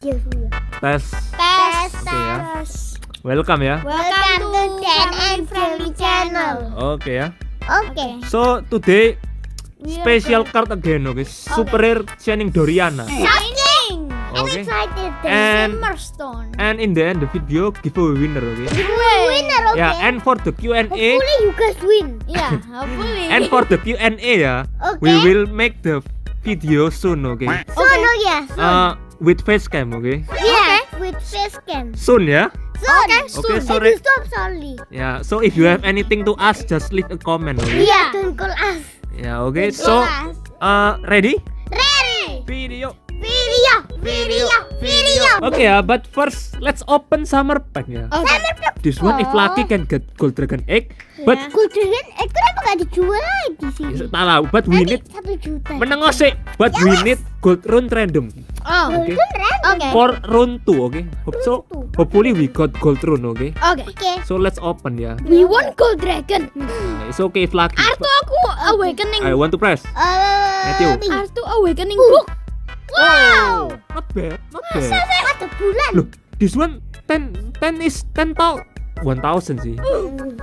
dia dulu. Tes. Tes, Oke ya. Welcome ya. Welcome to CNN Friendly Channel. Oke ya. Oke. So today special card again, oke. Super rare Shining Doriana. I'm Okay. excited. And and in the end the video giveaway winner, oke. Winner, okay. Ya, and for the Q&A Hopefully you guys win. Yeah, hopefully. and for the Q&A ya, we Okay. will make the video soon, oke. So no ya. Uh, with facecam, oke. Yeah. With face cam. Soon ya. Okay, Okay, soon. you stop sorry. Ya, so if you have anything to ask, just leave a comment, oke. Yeah. Don't call us. Ya, oke. So, uh, ready? Ready. Video. Video. Video. Video. Oke ya, but first let's open summer pack ya. Okay. This one if lucky can get gold dragon egg, but Gold Dragon, eh kenapa gak dijual lagi sih? ya, tak tahu, but we need Satu juta. menang sih, but we need gold rune random Oh. Oke. Oke. for round 2, oke. Hope so hopefully we got gold rune, oke. Oke. Oke. So let's open ya. We want Gold Dragon. It's okay if lucky. Artu aku awakening. I want to press. Matthew. Artu awakening book. Wow. Not bad, not bad. Ada bulan. Loh, this one 10 10 is 10 tau 1000 sih.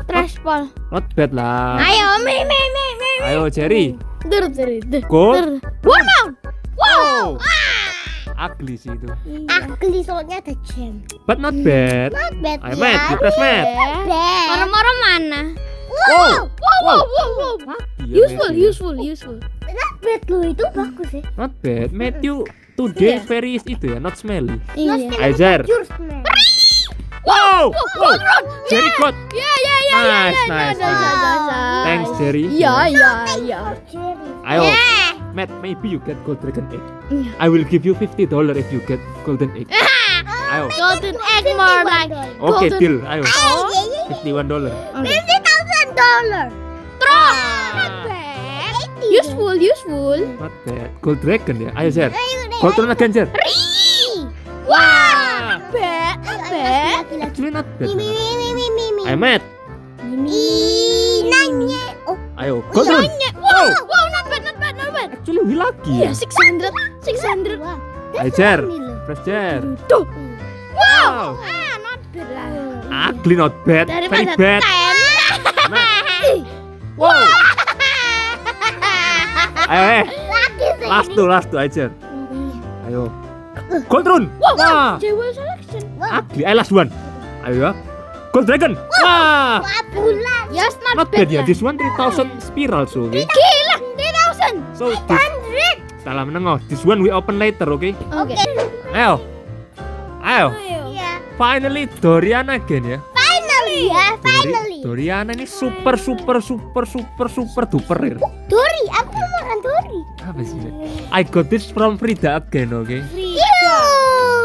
Trash ball. Not bad lah. Ayo, me me me me. Ayo Jerry. Der der der. Gold. One mount. Wow. Ugly sih itu. Ugly soalnya ada gem. But not bad. Not bad Matt, you press Matt. Moro-moro mana? Wow. Wow, wow, wow, wow. Iya, Useful, useful, useful. Not bad loh, itu bagus ya. Not bad. Matthew today very itu ya, not smelly. Iya. Ajar. Wow. Wow. Jerry got. Ya, ya, ya, Nice, nice, nice. Thanks Jerry. Ya, ya, ya. Ayo. Matt, maybe you get gold dragon egg. Iya. I will give you 50 dollar if you get golden egg. Ayo. Golden egg more like. Oke, golden- deal. Ayo. Oh, 51 dollar. Fifty thousand dollar. Terus. Useful, useful. Not bad. Gold dragon ya. Ayo, Zer. Gold dragon again, Zer. Wow. Bad, bad. Actually not bad. Mimi, mimi, mimi. Ayo, Matt. Nanya. Oh, Ayo, gold dragon. nanya. Wow, wow, Actually we lucky Iya, ya. 600, 600. Ayo, Zer. Press Zer. Tuh. Wow. Ah, not bad lah. Ugly not bad. Very bad. ten. Wow. Ayo, eh. Sih. Last tuh, last tuh aja. Ayo. Gold rune. Wah. Dewa selection. Ugly. Ayo last one. Ayo ya. Gold dragon. Wah. Wah, bulan. Yes, not, Not bad ya. This one 3000 spiral so, okay? Gila, 3000. So this, salah menengok. This one we open later, okay? Oke. Ayo. Ayo. Iya. Finally Dorian again ya. Finally ya, Dori, finally. Doriana ini super super super super super duper rare. Dori, aku mau makan Dori. Apa sih? I got this from Frida again, okay? Iya.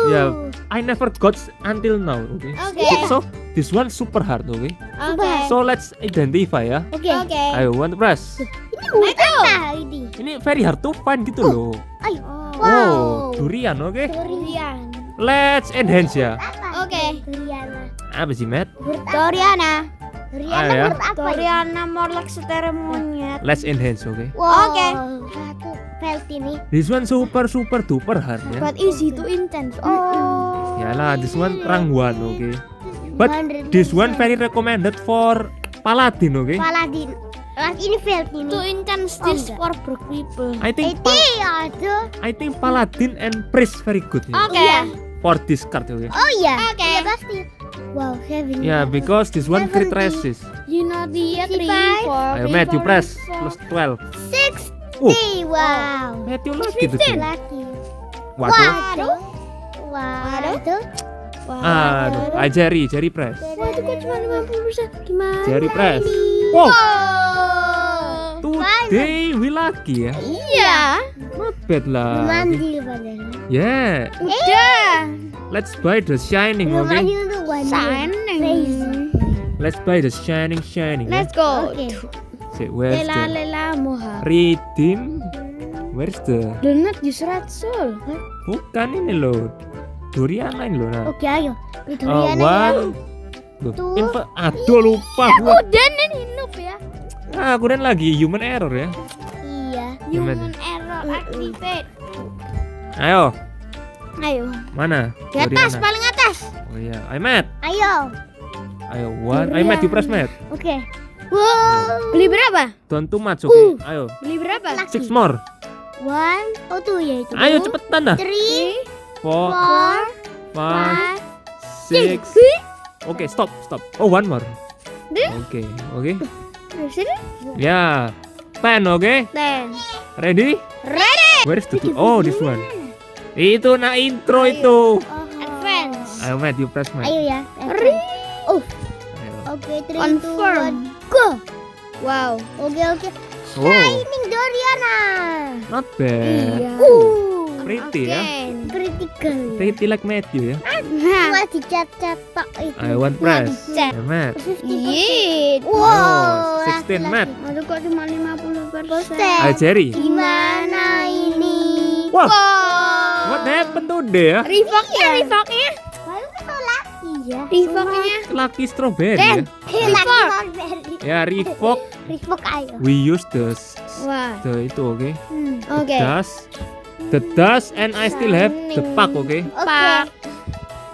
Yeah, I never got until now, okay? Okay. So this one super hard, okay? Oke. So let's identify ya. Oke. Oke. Ayo, one press. Ini apa ini? Ini very hard to find gitu loh. Ayo. Oh, durian, oke? Durian. Let's enhance ya. Oke. Duriana. Apa sih, Matt? Doriana. Ayo ya. Like setera monyet. Let's enhance, oke? Wow. Oke. Satu belt ini. This one super super duper hard ya. But easy to intense. Oh. Yalah, this one rank one, oke? But this one very recommended for Paladin, oke? Paladin. Lah ini belt ini. To intense this for people. I think Pal-. I think Paladin and Priest very good. Oke. For this card, oke? Oh iya. Oke. Iya pasti. Wow, seven. Yeah, because this one crit resist. You know the three, four, Ayo, Matt, you press plus 12. six. Uh, Wow. Matthew lagi tuh. Lagi. Waduh. Waduh. Waduh. Aduh, ah, Jerry, Jerry press. Waduh, kok cuma 50%? Gimana? Jerry press. ini? Wow. Today we lucky ya. Iya. Not bad lah. Mandi padahal. Yeah. Udah. Let's buy the shining, oke? Shining. Let's buy the shining shining. Let's go. Say, where's Lela the lela moha. redeem? Where's the? Donat Yusrat Sol. Bukan ini loh. Duriana ini loh. Nah. Oke, ayo. Itu Oh, Riana one. yang Loh, Tuh. info. Aduh lupa gua. udah nih noob ya. Ah, aku dan lagi human error ya. Iya. Gimana? Human error activate. Ayo. Ayo. Mana? Di atas, paling atas. Oh iya, I met. Ayo. Ayo, one. I met, you press met. Oke. Okay. Wow. Beli berapa? Don't too much, oke. Okay? Uh. Ayo. Beli berapa? Six more. One, oh tuh ya itu. Ayo cepetan dah. Three, four, four five, six. Oke, okay, stop, stop. Oh, one more. Oke, oke. Ya, ten, oke. Okay? Ten. Ready? Ready. Where is the two? Oh, this one. Itu nak intro itu. Advance. Ayo, Matt, you press Matt. Ayo ya. Three. Oh. Oke, okay, three, Confirm. Two, go. Wow. Oke, okay, oke. Okay. Oh. Shining Doriana. Not bad. Iya. Uh, pretty okay. ya. Pretty girl. Pretty like Matthew ya. Nah. dicat-cat tok itu. I want press. Ya, Matt. Iya. Wow. 16 Matt. Aduh kok cuma 50 persen. Ayo Jerry. Gimana ini? Wow. wow. What happened today ya? Revoknya, revoknya. Baru ketemu lagi ya. Revoknya. Lucky strawberry ya. Lucky strawberry. Ya, revoke. revoke ayo. We use the Wah. the itu oke. Okay? Hmm. Oke. Okay. Dust. The dust and I still have the pack oke. Okay? Pack.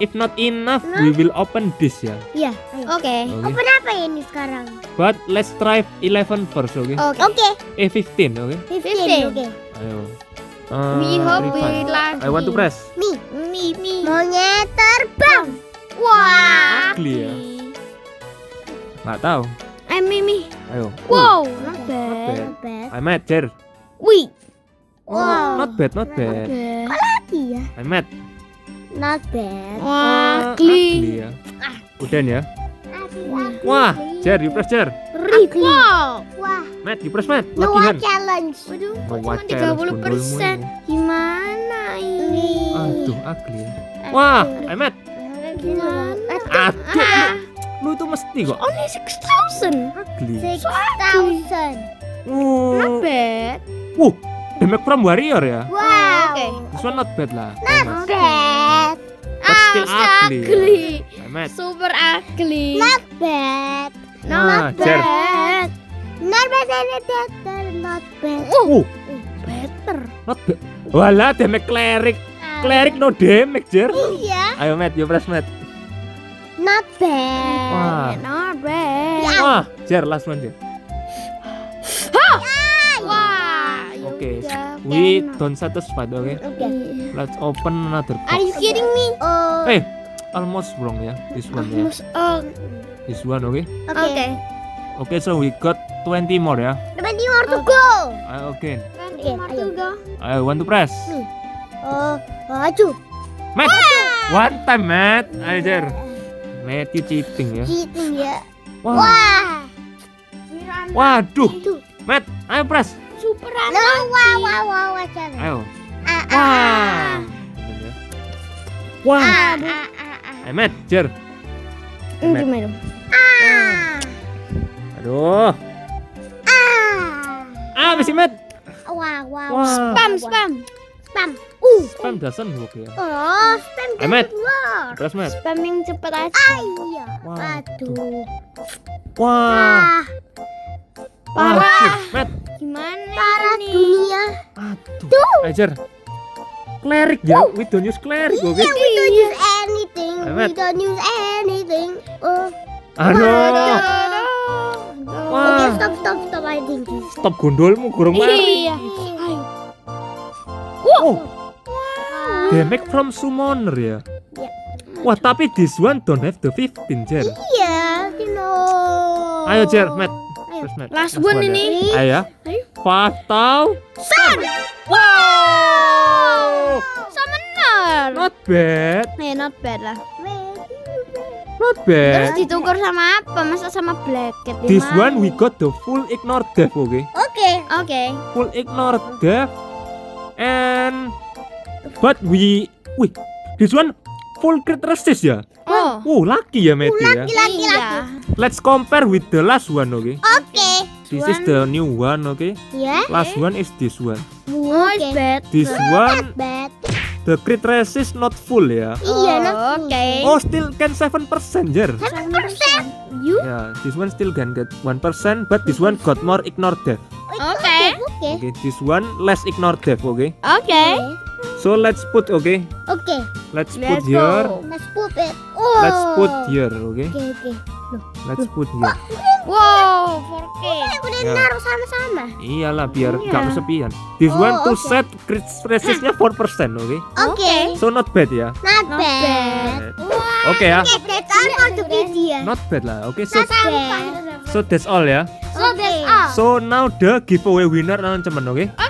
If not enough, no. we will open this ya. Iya. Oke. Okay. okay. Open apa ini sekarang? But let's try 11 first, oke? Okay? Oke. Okay. Okay. Eh 15, oke? Okay? 15, oke. Okay. Ayo. Uh, we hope we like. I want to press. Me, me, me. Monyet terbang. Wah. Ugly ya. Gak tahu. I'm Mimi. Ayo. Wow, not bad. Not bad. I'm Jer. Wih. Wow. Not bad, not bad. Kok lagi ya? I'm Matt. Not bad. Wah, ugly ya. Udah ya. Wah, Jer, you press Jer. Wow. Wah. Matt, you press Matt. Noah challenge. Waduh, Noah challenge. 30 persen. Gimana ini? Aduh, ugly ya. Wah, I'm Matt. Gimana? Aduh. Lu itu mesti kok. Only 6000. Ugly. 6000. Oh. Not bad. Wuh, damage from warrior ya. Wow. Oke. Okay. This one not bad lah. Not bad. But still ah, ugly. ugly. Ya. Super ugly. Not bad. Nah, not bad. Not bad, not better, not bad. Uh. Better. Not bad. Walah, damage cleric. Cleric no damage, Jer. Iya. Ayo, Matt, you press Matt. Not bad. Wah. Not bad. Yeah. Wah, Jer, last one, Jer. Okay. we don't satisfied, oke? Okay? Okay. Let's open another box. Are you kidding me? Oh. Hey, almost wrong ya, this one ya. Almost uh, This one, oke? Okay? Oke. Okay. okay, so we got 20 more ya. 20 more to go. Uh, oke. Okay. 20 more to go. I want to press. Nih. Oh, maju. Matt, one time, Matt. Ayo, Jer. Matthew cheating ya. Cheating ya. Wah. Wah. Waduh. Matt, ayo press. Super no, wah, wah, wah, wah, jangan. Ayo. Ah, wah. Ah. Wah. Ah, ah, ah, ah. Ayo, Matt, Jer. Matt. Minum. Ah. Aduh. Ah. Ah, bisa Matt. Wah, wah, wah. Spam, spam. Spam. Uh. Spam doesn't work ya. Oh, spam Matt. work. Press Matt. Spam yang cepat aja. Ah, iya. Aduh. Wah. Parah. Matt. Gimana Parah ini? dunia. Aduh. Tuh. Ajar. Cleric ya. We don't use cleric, oke? Okay? Yeah, we don't use anything. We don't use anything. Oh. Aduh. Wah. Okay, stop, stop, stop. I think. Stop gondolmu, kurang mari. Iya. Oh. Wow. Damage from summoner ya. Yeah. Wah, tapi this one don't have the 15, Jer. Iya, you know. Ayo, Jer. Matt. Last, Last one, one ini. Ya. Ayo tau. Sun. Wow. Summoner. Not bad. Eh, not bad lah. Not bad. Terus ditukar sama apa? Masa sama Blacket? This one we got the full ignore death, oke? Okay? Oke. Okay. Oke. Okay. Full ignore death and but we wih this one full crit resist ya oh oh lucky ya Matthew oh, lucky, ya lucky, lucky. let's compare with the last one oke okay? oke okay. This one. is the new one oke okay? yeah last one is this one oh, okay. bad this one bad the crit resist not full ya iya not full okay oh still can 7% jer 7% you yeah this one still can get 1% but this one got more ignore death Oke. Okay. Okay. okay, this one less ignore death, oke? Okay? Oke. Okay. So let's put, okay? Okay. Let's, let's put go. here. Let's put it. Oh. Let's put here, okay? Okay, okay. Let's put here. Wow, 4K. Udah ya. naruh sama-sama. Iyalah biar iya. gak kesepian. This oh, one to okay. set resistnya 4%, oke? Okay? Oke. Okay. So not bad ya. Not, not bad. Wow. Oke okay, ya. Okay, that's all for the video. Not bad lah. Oke, okay, so so that's all ya. So that's all. So now the giveaway winner teman-teman, oke? Okay?